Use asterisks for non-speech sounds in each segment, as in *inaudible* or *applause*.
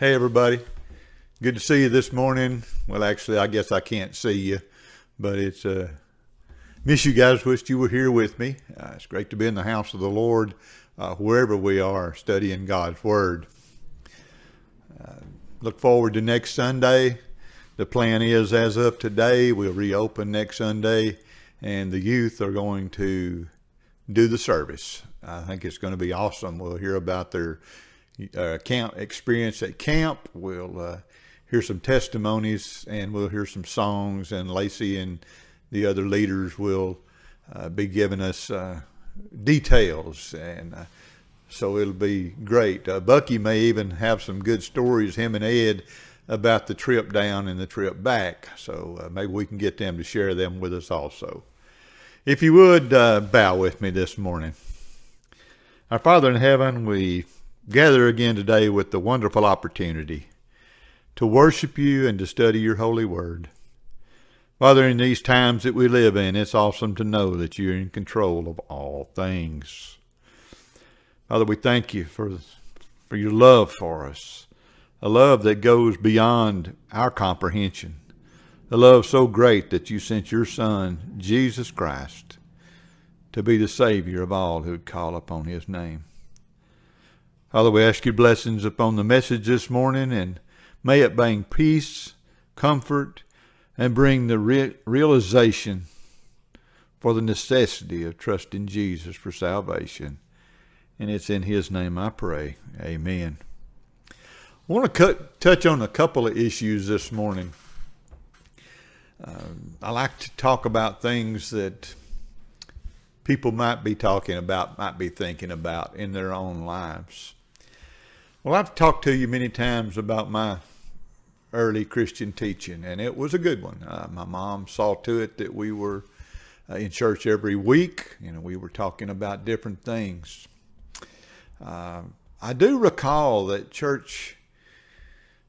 Hey, everybody. Good to see you this morning. Well, actually, I guess I can't see you, but it's uh, miss you guys. Wished you were here with me. Uh, it's great to be in the house of the Lord, uh, wherever we are, studying God's Word. Uh, look forward to next Sunday. The plan is, as of today, we'll reopen next Sunday, and the youth are going to do the service. I think it's going to be awesome. We'll hear about their uh, camp experience at camp. We'll uh, hear some testimonies and we'll hear some songs. And Lacey and the other leaders will uh, be giving us uh, details. And uh, so it'll be great. Uh, Bucky may even have some good stories, him and Ed, about the trip down and the trip back. So maybe we can get them to share them with us also. If you would bow with me this morning. Our Father in heaven, we gather again today with the wonderful opportunity to worship you and to study your holy word. Father, in these times that we live in, it's awesome to know that you're in control of all things. Father, we thank you for, for your love for us, a love that goes beyond our comprehension, a love so great that you sent your Son, Jesus Christ, to be the Savior of all who would call upon his name. Father, we ask your blessings upon the message this morning, and may it bring peace, comfort, and bring the re- realization for the necessity of trusting Jesus for salvation. And it's in his name I pray. Amen. I want to cut, touch on a couple of issues this morning. Um, I like to talk about things that people might be talking about, might be thinking about in their own lives. Well, I've talked to you many times about my early Christian teaching, and it was a good one. Uh, my mom saw to it that we were uh, in church every week. You know, we were talking about different things. Uh, I do recall that church,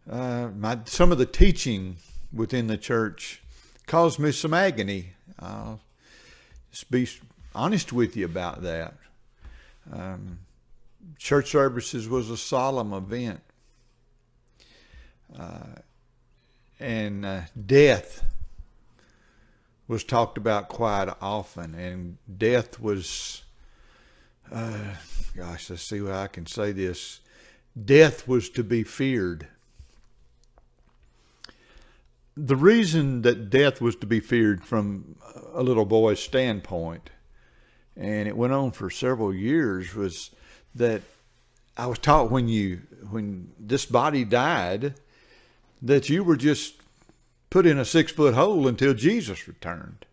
uh, my, some of the teaching within the church caused me some agony. I'll just be honest with you about that. Um, church services was a solemn event. Uh, and uh, death was talked about quite often, and death was, uh, gosh, let's see how I can say this. Death was to be feared. The reason that death was to be feared from a little boy's standpoint, and it went on for several years, was that I was taught when you when this body died that you were just put in a six foot hole until Jesus returned.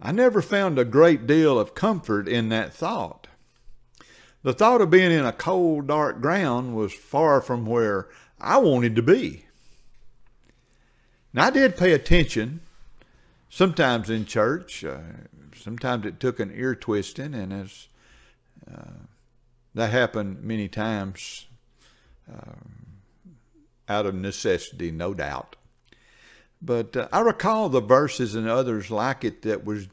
I never found a great deal of comfort in that thought. The thought of being in a cold, dark ground was far from where I wanted to be. Now, I did pay attention sometimes in church. Uh, sometimes it took an ear twisting, and as uh, that happened many times um, out of necessity, no doubt. But uh, I recall the verses and others like it that was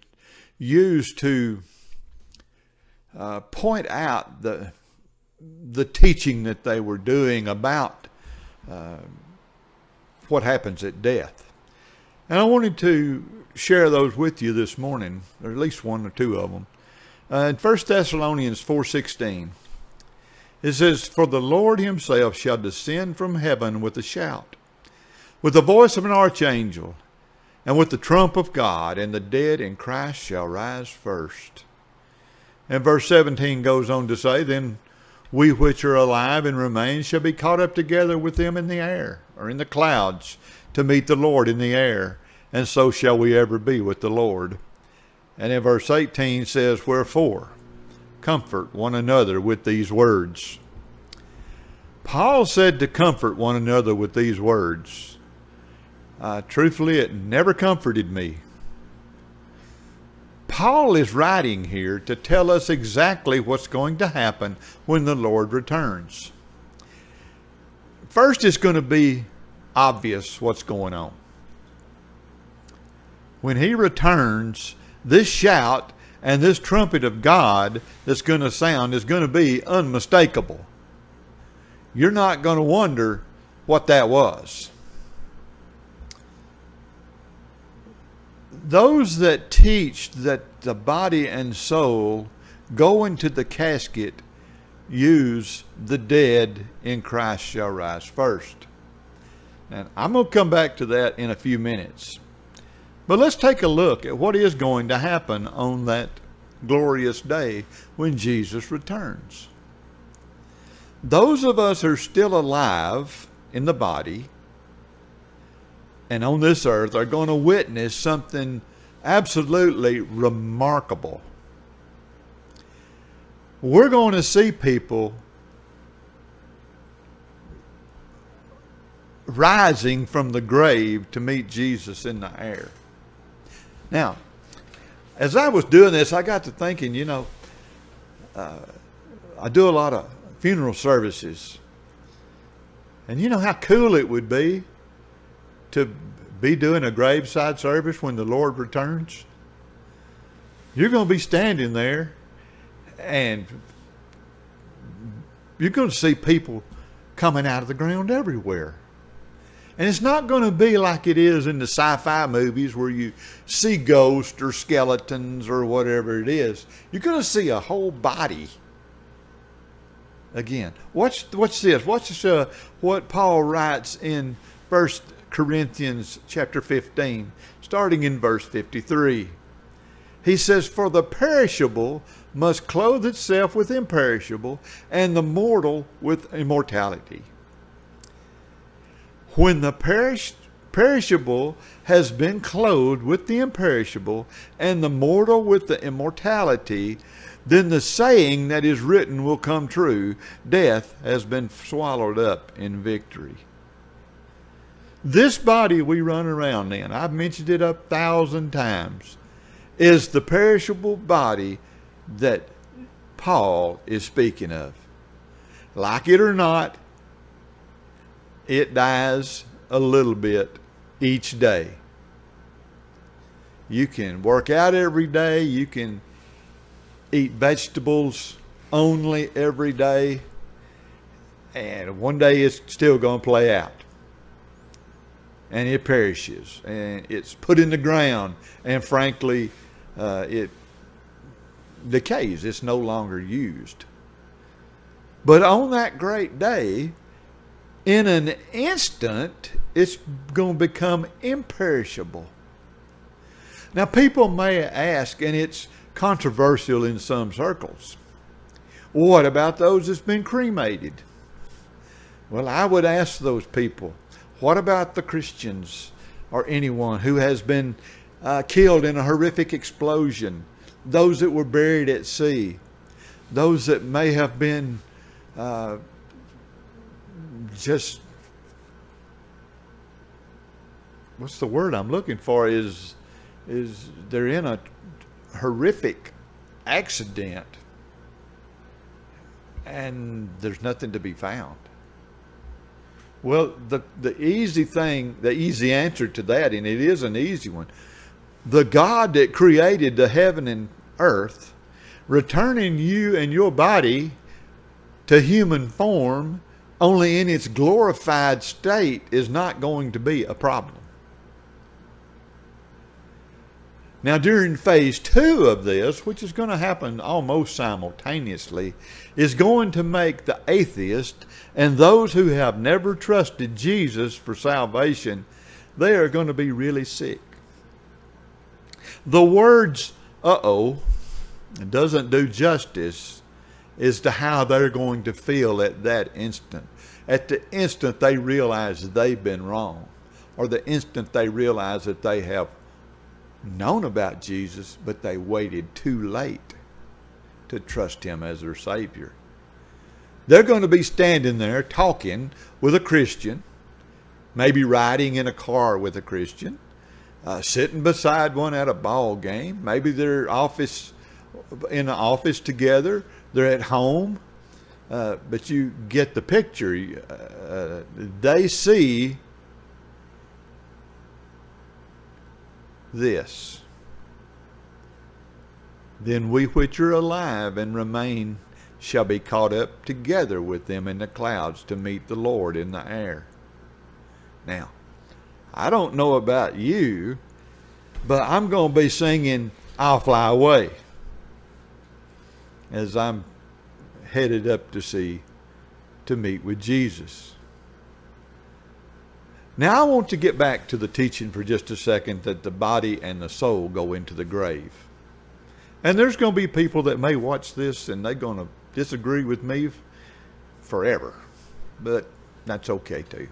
used to uh, point out the the teaching that they were doing about uh, what happens at death. And I wanted to share those with you this morning, or at least one or two of them. Uh, in 1 Thessalonians 4.16, it says, For the Lord himself shall descend from heaven with a shout, with the voice of an archangel, and with the trump of God, and the dead in Christ shall rise first. And verse 17 goes on to say, Then we which are alive and remain shall be caught up together with them in the air, or in the clouds, to meet the Lord in the air, and so shall we ever be with the Lord. And in verse 18 says, Wherefore? Comfort one another with these words. Paul said to comfort one another with these words. Uh, truthfully, it never comforted me. Paul is writing here to tell us exactly what's going to happen when the Lord returns. First, it's going to be obvious what's going on. When he returns, this shout and this trumpet of God that's going to sound is going to be unmistakable. You're not going to wonder what that was. Those that teach that the body and soul go into the casket use the dead in Christ shall rise first. And I'm going to come back to that in a few minutes. But let's take a look at what is going to happen on that glorious day when Jesus returns. Those of us who are still alive in the body and on this earth are going to witness something absolutely remarkable. We're going to see people rising from the grave to meet Jesus in the air. Now, as I was doing this, I got to thinking, you know, uh, I do a lot of funeral services. And you know how cool it would be to be doing a graveside service when the Lord returns? You're going to be standing there and you're going to see people coming out of the ground everywhere. And it's not going to be like it is in the sci fi movies where you see ghosts or skeletons or whatever it is. You're going to see a whole body. Again, watch, watch this. Watch this, uh, what Paul writes in First Corinthians chapter 15, starting in verse 53. He says, For the perishable must clothe itself with imperishable, and the mortal with immortality. When the perish, perishable has been clothed with the imperishable, and the mortal with the immortality, then the saying that is written will come true death has been swallowed up in victory. This body we run around in, I've mentioned it a thousand times, is the perishable body that Paul is speaking of. Like it or not, it dies a little bit each day. You can work out every day. You can eat vegetables only every day. And one day it's still going to play out. And it perishes. And it's put in the ground. And frankly, uh, it decays. It's no longer used. But on that great day, in an instant, it's going to become imperishable. Now, people may ask, and it's controversial in some circles, what about those that's been cremated? Well, I would ask those people, what about the Christians or anyone who has been uh, killed in a horrific explosion? those that were buried at sea, those that may have been uh, just what's the word I'm looking for is is they're in a horrific accident and there's nothing to be found. Well, the the easy thing, the easy answer to that, and it is an easy one, the God that created the heaven and earth, returning you and your body to human form only in its glorified state is not going to be a problem. Now, during phase two of this, which is going to happen almost simultaneously, is going to make the atheist and those who have never trusted Jesus for salvation, they are going to be really sick. The words, uh oh, doesn't do justice as to how they're going to feel at that instant. At the instant they realize they've been wrong, or the instant they realize that they have known about Jesus, but they waited too late to trust Him as their Savior. They're going to be standing there talking with a Christian, maybe riding in a car with a Christian, uh, sitting beside one at a ball game. Maybe they're office in the office together. They're at home, uh, but you get the picture. Uh, they see this. Then we which are alive and remain shall be caught up together with them in the clouds to meet the Lord in the air. Now, I don't know about you, but I'm going to be singing I'll Fly Away as I'm headed up to see to meet with Jesus. Now, I want to get back to the teaching for just a second that the body and the soul go into the grave. And there's going to be people that may watch this and they're going to disagree with me forever. But that's okay too.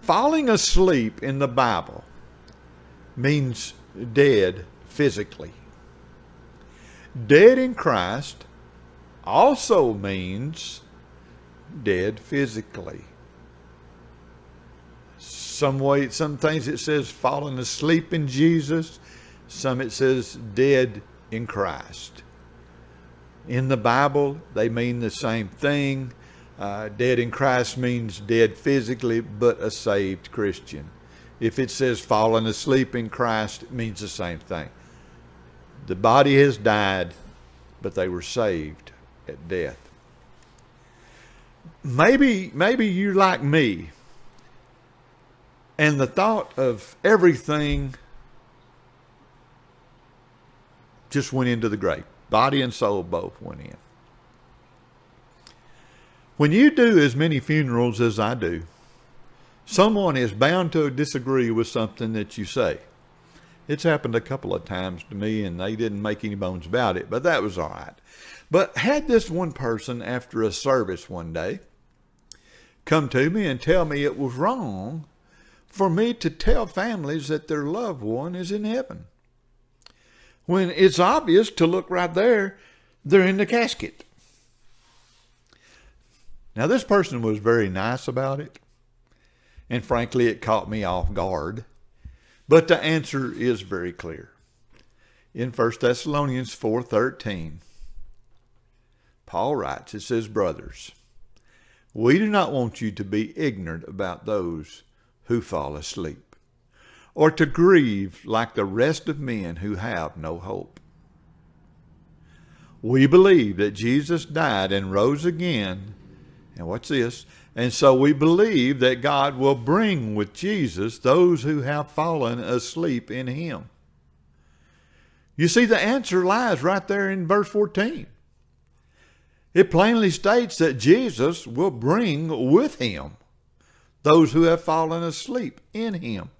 Falling asleep in the Bible means dead physically. Dead in Christ also means dead physically. Some way, some things it says falling asleep in Jesus. Some it says dead in Christ. In the Bible, they mean the same thing. Uh, dead in Christ means dead physically, but a saved Christian. If it says fallen asleep in Christ, it means the same thing. The body has died, but they were saved at death. Maybe, maybe you're like me, and the thought of everything just went into the grave. Body and soul both went in. When you do as many funerals as I do, someone is bound to disagree with something that you say. It's happened a couple of times to me, and they didn't make any bones about it, but that was all right. But had this one person after a service one day come to me and tell me it was wrong for me to tell families that their loved one is in heaven. When it's obvious to look right there, they're in the casket. Now, this person was very nice about it, and frankly, it caught me off guard. But the answer is very clear. In 1 Thessalonians 4:13, Paul writes, it says, "Brothers, we do not want you to be ignorant about those who fall asleep, or to grieve like the rest of men who have no hope. We believe that Jesus died and rose again and what's this? And so we believe that God will bring with Jesus those who have fallen asleep in him. You see, the answer lies right there in verse 14. It plainly states that Jesus will bring with him those who have fallen asleep in him,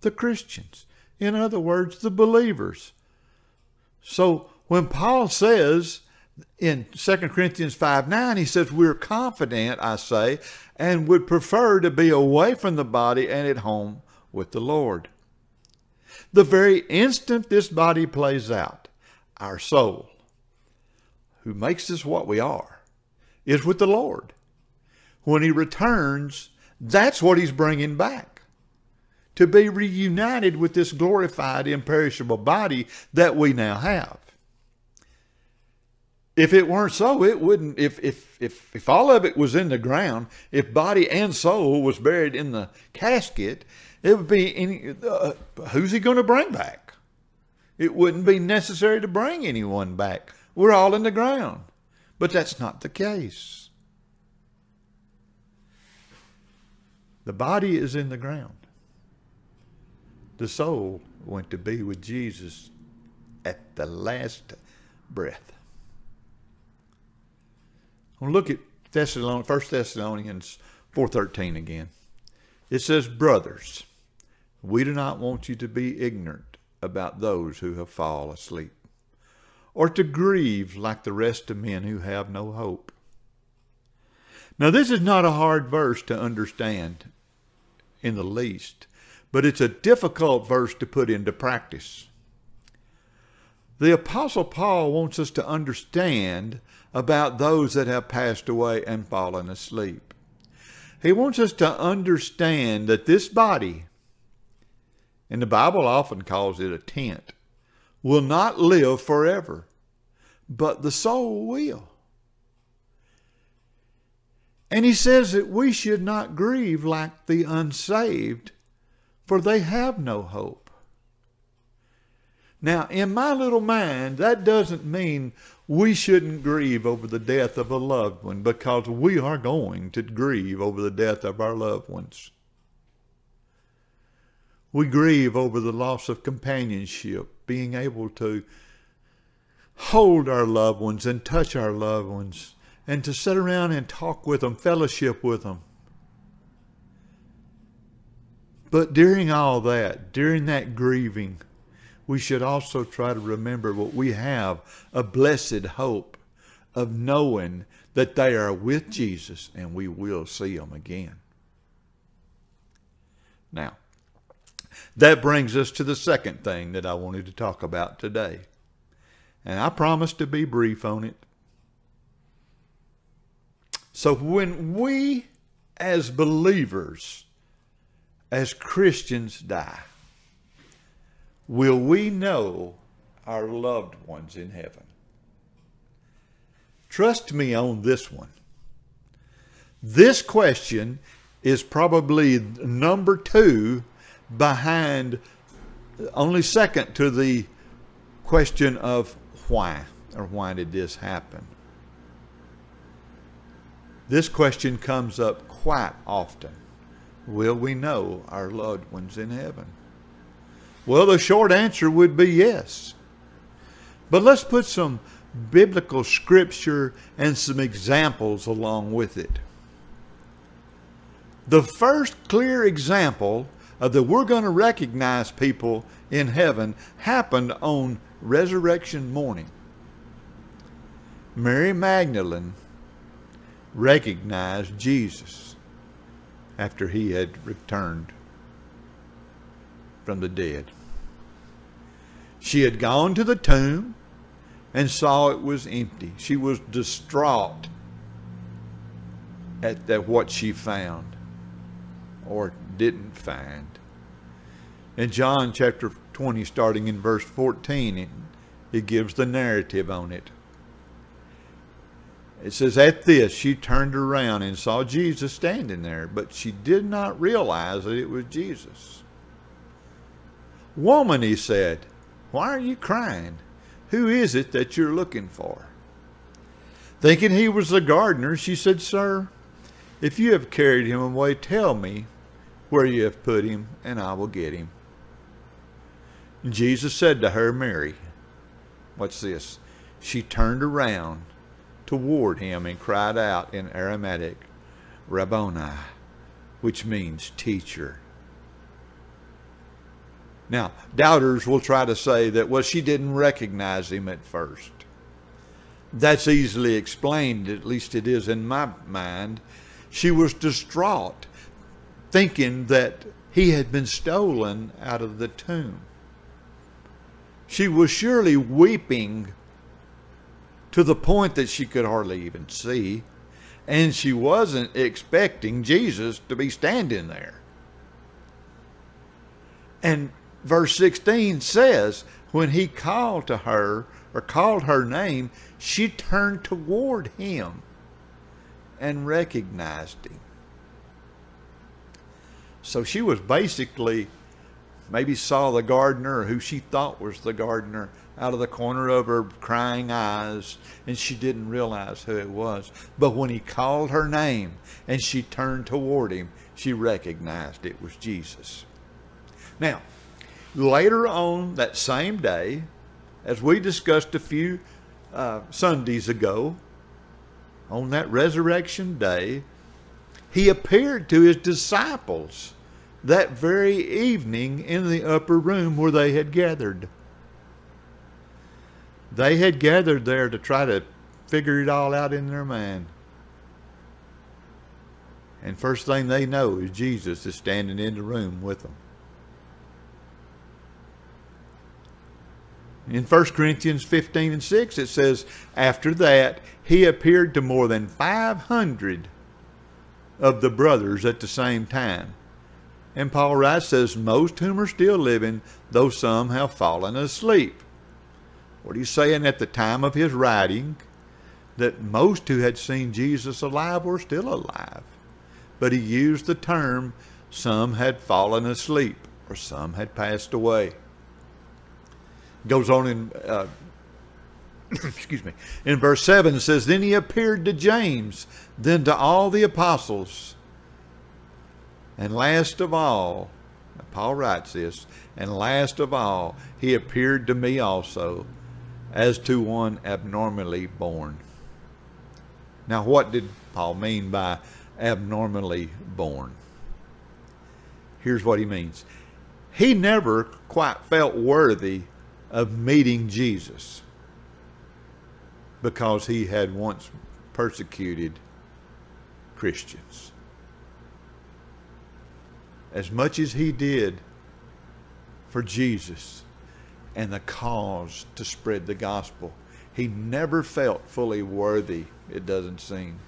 the Christians. In other words, the believers. So when Paul says in 2 Corinthians 5 9, he says, We're confident, I say, and would prefer to be away from the body and at home with the Lord. The very instant this body plays out, our soul, who makes us what we are, is with the Lord. When he returns, that's what he's bringing back. To be reunited with this glorified, imperishable body that we now have. If it weren't so, it wouldn't. If if if if all of it was in the ground, if body and soul was buried in the casket, it would be any. Uh, who's he going to bring back? It wouldn't be necessary to bring anyone back. We're all in the ground, but that's not the case. The body is in the ground. The soul went to be with Jesus at the last breath. Well, look at Thessalonians, 1 Thessalonians 4.13 again. It says, Brothers, we do not want you to be ignorant about those who have fallen asleep, or to grieve like the rest of men who have no hope. Now, this is not a hard verse to understand in the least, but it's a difficult verse to put into practice. The Apostle Paul wants us to understand about those that have passed away and fallen asleep. He wants us to understand that this body, and the Bible often calls it a tent, will not live forever, but the soul will. And he says that we should not grieve like the unsaved, for they have no hope. Now, in my little mind, that doesn't mean we shouldn't grieve over the death of a loved one because we are going to grieve over the death of our loved ones. We grieve over the loss of companionship, being able to hold our loved ones and touch our loved ones and to sit around and talk with them, fellowship with them. But during all that, during that grieving, we should also try to remember what we have a blessed hope of knowing that they are with Jesus and we will see them again. Now, that brings us to the second thing that I wanted to talk about today. And I promise to be brief on it. So when we as believers, as Christians die, will we know our loved ones in heaven? Trust me on this one. This question is probably number two behind, only second to the question of why or why did this happen. This question comes up quite often. Will we know our loved ones in heaven? Well, the short answer would be yes. But let's put some biblical scripture and some examples along with it. The first clear example of that we're going to recognize people in heaven happened on resurrection morning. Mary Magdalene recognized Jesus after he had returned from the dead. She had gone to the tomb and saw it was empty. She was distraught at that what she found or didn't find. In John chapter 20, starting in verse 14, it, it gives the narrative on it. It says, At this she turned around and saw Jesus standing there, but she did not realize that it was Jesus. Woman, he said, why are you crying? Who is it that you're looking for? Thinking he was the gardener, she said, Sir, if you have carried him away, tell me where you have put him, and I will get him. Jesus said to her, Mary, what's this? She turned around toward him and cried out in Aramaic, Rabboni, which means teacher. Now, doubters will try to say that, well, she didn't recognize him at first. That's easily explained, at least it is in my mind. She was distraught, thinking that he had been stolen out of the tomb. She was surely weeping to the point that she could hardly even see, and she wasn't expecting Jesus to be standing there. And verse 16 says, when he called to her or called her name, she turned toward him and recognized him. So she was basically, maybe saw the gardener who she thought was the gardener out of the corner of her crying eyes, and she didn't realize who it was. But when he called her name and she turned toward him, she recognized it was Jesus. Now, Later on that same day, as we discussed a few uh, Sundays ago, on that resurrection day, he appeared to his disciples that very evening in the upper room where they had gathered. They had gathered there to try to figure it all out in their mind. And first thing they know is Jesus is standing in the room with them. In 1 Corinthians 15 and 6, it says, After that, he appeared to more than 500 of the brothers at the same time. And Paul writes, says, Most whom are still living, though some have fallen asleep. What he's saying at the time of his writing, that most who had seen Jesus alive were still alive. But he used the term, some had fallen asleep, or some had passed away goes on in uh, *coughs* excuse me in verse 7 it says then he appeared to james then to all the apostles and last of all Paul writes this, and last of all, he appeared to me also as to one abnormally born. Now, what did Paul mean by abnormally born? Here's what he means he never quite felt worthy of meeting Jesus because he had once persecuted Christians. As much as he did for Jesus and the cause to spread the gospel, he never felt fully worthy, it doesn't seem.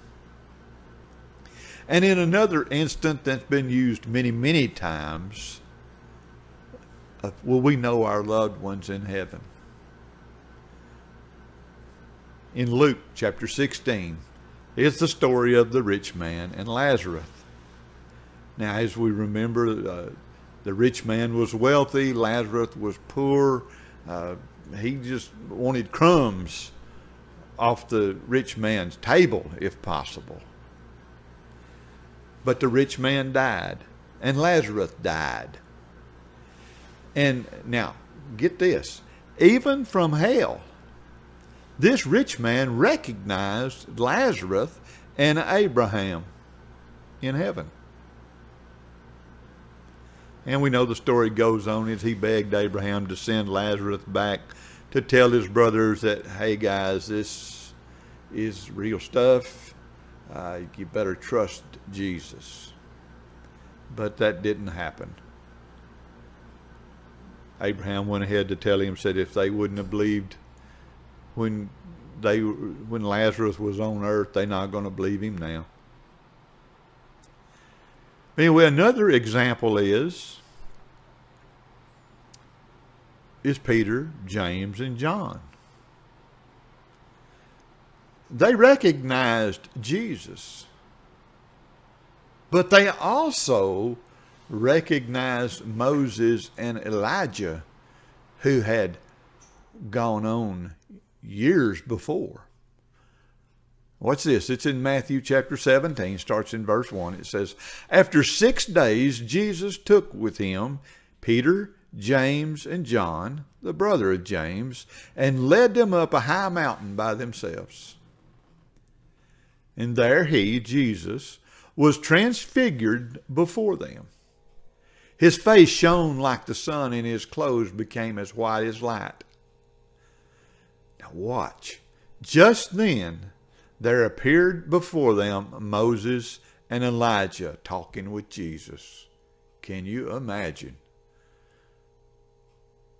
And in another instant that's been used many, many times, will we know our loved ones in heaven? In Luke chapter 16, is the story of the rich man and Lazarus. Now, as we remember, uh, the rich man was wealthy, Lazarus was poor. Uh, he just wanted crumbs off the rich man's table, if possible. But the rich man died, and Lazarus died. And now, get this even from hell, this rich man recognized Lazarus and Abraham in heaven. And we know the story goes on as he begged Abraham to send Lazarus back to tell his brothers that, hey guys, this is real stuff. Uh, you better trust Jesus. But that didn't happen. Abraham went ahead to tell him, said if they wouldn't have believed when they when Lazarus was on earth, they're not going to believe him now. Anyway, another example is is Peter, James, and John. They recognized Jesus, but they also recognized Moses and Elijah who had gone on years before. What's this? It's in Matthew chapter 17, starts in verse 1. It says, After six days, Jesus took with him Peter, James, and John, the brother of James, and led them up a high mountain by themselves. And there he, Jesus, was transfigured before them. His face shone like the sun, and his clothes became as white as light. Now, watch. Just then, there appeared before them Moses and Elijah talking with Jesus. Can you imagine?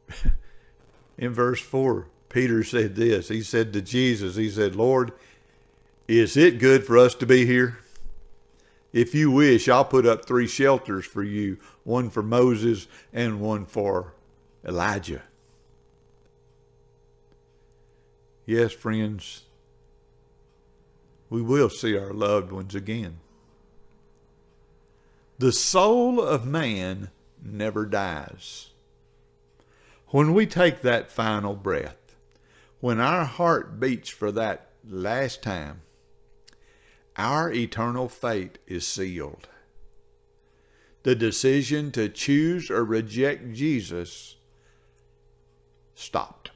*laughs* In verse 4, Peter said this. He said to Jesus, He said, Lord, is it good for us to be here? If you wish, I'll put up three shelters for you one for Moses and one for Elijah. Yes, friends, we will see our loved ones again. The soul of man never dies. When we take that final breath, when our heart beats for that last time, our eternal fate is sealed. The decision to choose or reject Jesus stopped.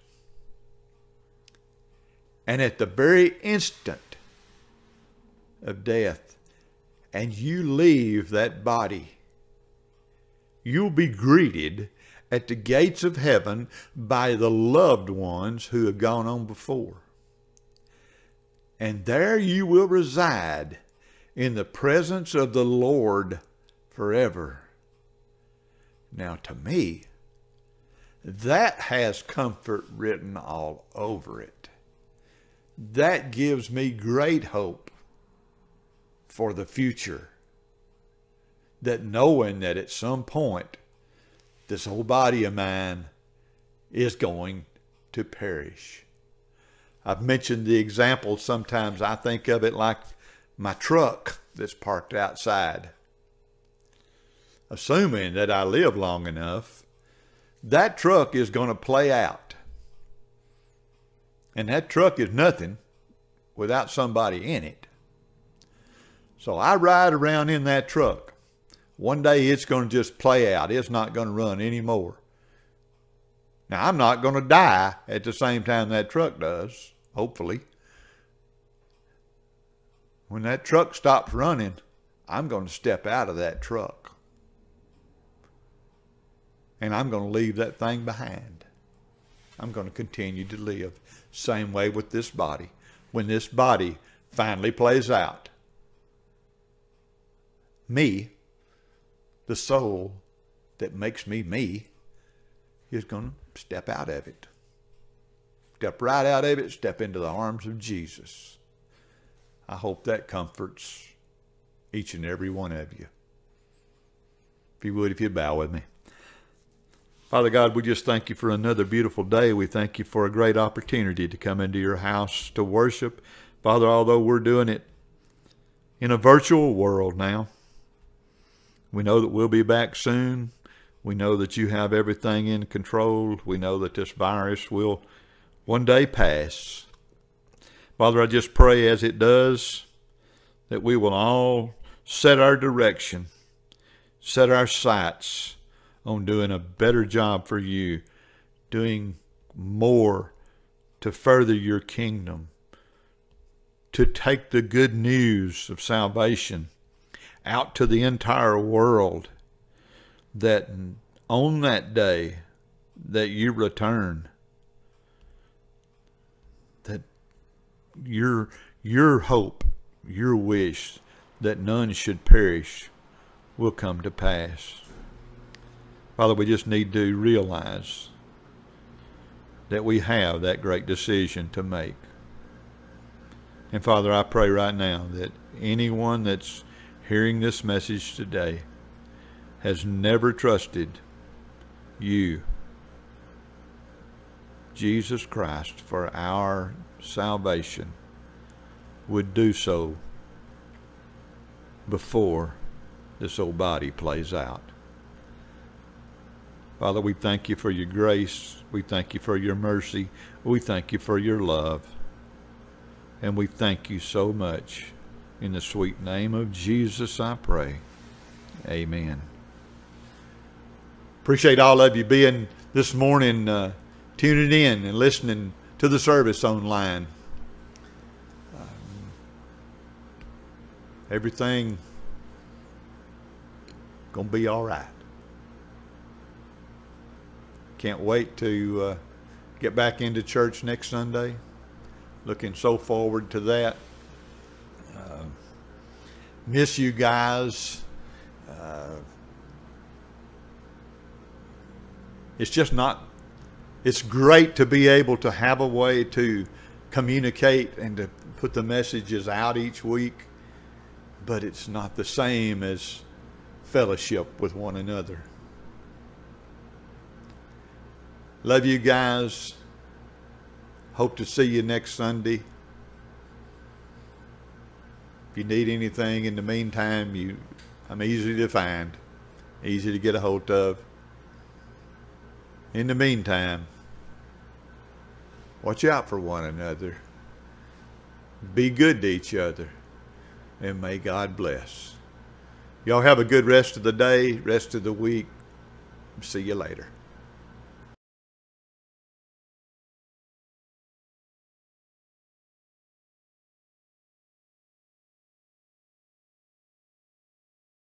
And at the very instant of death, and you leave that body, you'll be greeted at the gates of heaven by the loved ones who have gone on before and there you will reside in the presence of the Lord forever. Now, to me, that has comfort written all over it. That gives me great hope for the future. That knowing that at some point, this whole body of mine is going to perish. I've mentioned the example sometimes I think of it like my truck that's parked outside. Assuming that I live long enough, that truck is going to play out. And that truck is nothing without somebody in it. So I ride around in that truck One day it's going to just play out. It's not going to run anymore. Now, I'm not going to die at the same time that truck does, hopefully. When that truck stops running, I'm going to step out of that truck. And I'm going to leave that thing behind. I'm going to continue to live. Same way with this body. When this body finally plays out, me, the soul that makes me me, is going to step out of it. Step right out of it, step into the arms of Jesus. I hope that comforts each and every one of you. If you would, if you bow with me. Father God, we just thank you for another beautiful day. We thank you for a great opportunity to come into your house to worship. Father, although we're doing it in a virtual world now, we know that we'll be back soon. We know that you have everything in control. We know that this virus will one day pass. Father, I just pray as it does that we will all set our direction, set our sights on doing a better job for you, doing more to further your kingdom, to take the good news of salvation out to the entire world, that on that day that you return, that your your hope, your wish that none should perish will come to pass. Father, we just need to realize that we have that great decision to make. And Father, I pray right now that anyone that's hearing this message today has never trusted you, Jesus Christ, for our salvation would do so before this old body plays out. Father, we thank you for your grace. We thank you for your mercy. We thank you for your love. And we thank you so much. In the sweet name of Jesus, I pray. Amen. Appreciate all of you being this morning, uh, tuning in and listening to the service online. Um, everything gonna be all right. Can't wait to uh, get back into church next Sunday. Looking so forward to that. Uh, miss you guys. Uh, it's just not, it's great to be able to have a way to communicate and to put the messages out each week, but it's not the same as fellowship with one another. Love you guys. Hope to see you next Sunday. If you need anything in the meantime, you I'm easy to find, easy to get a hold of. In the meantime, watch out for one another. Be good to each other. And may God bless. Y'all have a good rest of the day, rest of the week. See you later.